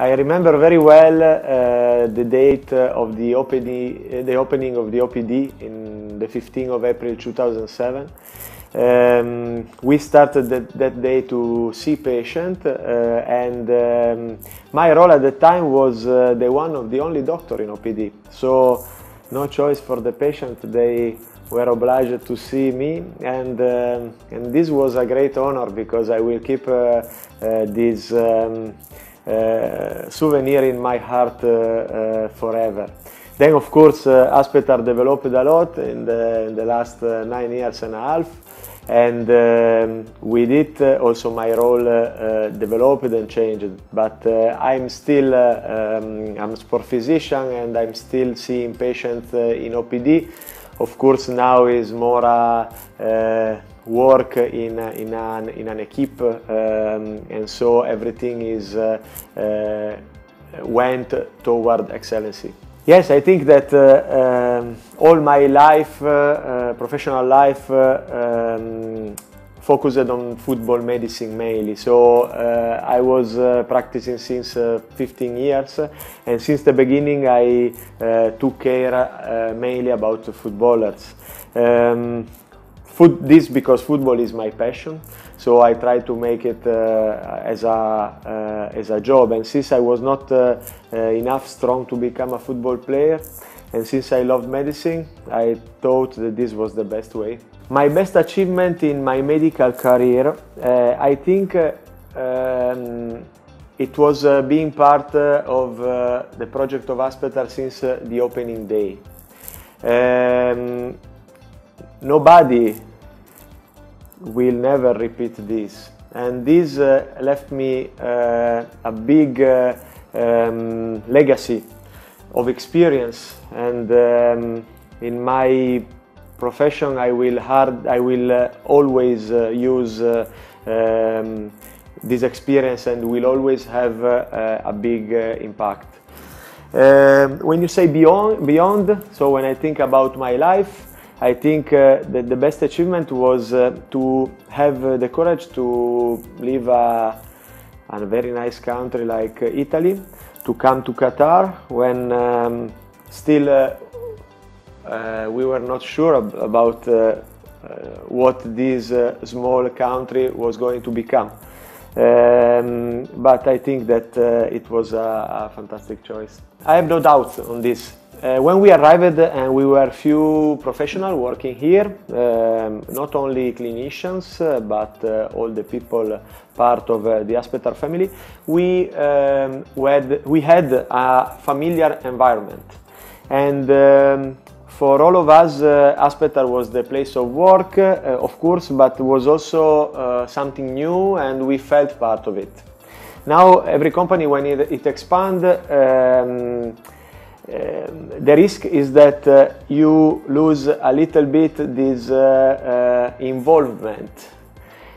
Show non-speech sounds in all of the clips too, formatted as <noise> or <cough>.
I remember very well uh, the date of the opening, the opening of the OPD in the 15th of April 2007. Um, we started that, that, day to see patient uh, and um, my role at the time was uh, the one of the only doctor in OPD. So no choice for the patient. They were obliged to see me and, um, and this was a great honor because I will keep uh, uh this um, uh, souvenir in my heart uh, forever. Then of course Aspetar developed a lot in the, in the last nine years and a half. And um, with it uh, also my role uh, developed and changed. But uh, I'm still um, I'm a sport physician and I'm still seeing patients in OPD of course now is more uh, work in, in, an, in an equipe um, and so everything is uh, uh, went toward excellency. Yes, I think that um, all my life, professional life, um, focused on football medicine mainly. So uh, I was uh, practicing since uh, 15 years and since the beginning I took care mainly about footballers. Um, foot, this because football is my passion so I try to make it uh, as, a, uh, as a job and since I was not uh, enough strong to become a football player and since I loved medicine I thought that this was the best way. My best achievement in my medical career I think um, it was uh, being part uh, of uh, the project of Aspetar since the opening day. Um, nobody will never repeat this. And this uh, left me uh, a big uh, um, legacy of experience. And um, in my profession, I will hard, I will uh, always uh, use uh, um, this experience and will always have a big impact. Um, when you say beyond, beyond, so when I think about my life, I think uh, that the best achievement was uh, to have uh, the courage to leave a, a, very nice country like uh, Italy, to come to Qatar when um, still uh, uh, we were not sure ab about what this small country was going to become. Um, but I think that it was a, a fantastic choice. I have no doubts on this. Uh, when we arrived and we were few professionals working here, um, not only clinicians uh, but uh, all the people part of uh, the Aspetar family, we, um, we, had, we had a familiar environment. And um, for all of us, uh, Aspetar was the place of work, uh, of course, but was also something new and we felt part of it. Now every company when it, it expands, um, the risk is that uh, you lose a little bit this uh, uh, involvement.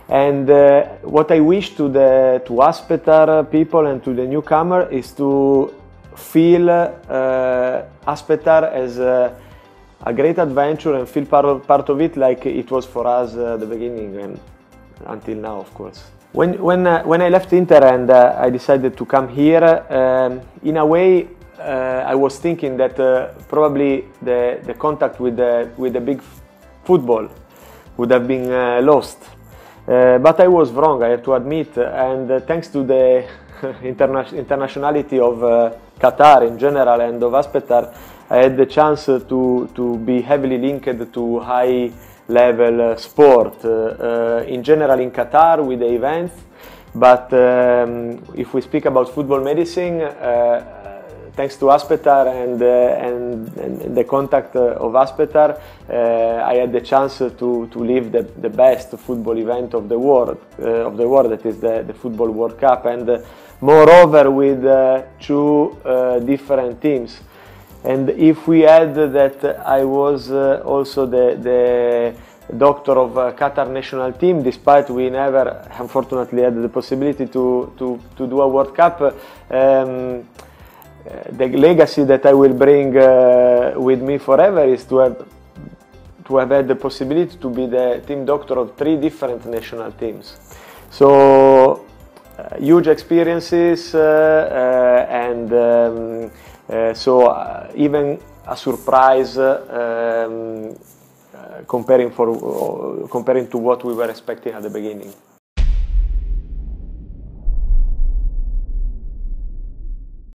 And uh, what I wish to the to Aspetar people and to the newcomer is to feel uh, Aspetar as a, a, great adventure and feel part of, part of it like it was for us at the beginning and until now, of course. When, when, when I left Inter and I decided to come here, um, in a way uh, I was thinking that uh, probably the, the contact with the, with the big football would have been uh, lost. Uh, but I was wrong, I have to admit, and uh, thanks to the <laughs> interna internationality of uh, Qatar in general and of Aspetar, I had the chance to, to be heavily linked to high level sport, in general in Qatar with the events, but um, if we speak about football medicine, thanks to Aspetar and, uh, and, and, the contact uh, of Aspetar, uh, I had the chance to, to live the, the best football event of the world, of the world that is the, the Football World Cup, and moreover with two different teams. And if we add that I was also the, the doctor of uh, Qatar national team, despite we never, unfortunately, had the possibility to, to, to do a World Cup. Um, the legacy that I will bring uh, with me forever is to have to have had the possibility to be the team doctor of three different national teams. So uh, huge experiences uh, uh and um, uh, so uh, even a surprise um, comparing for comparing to what we were expecting at the beginning.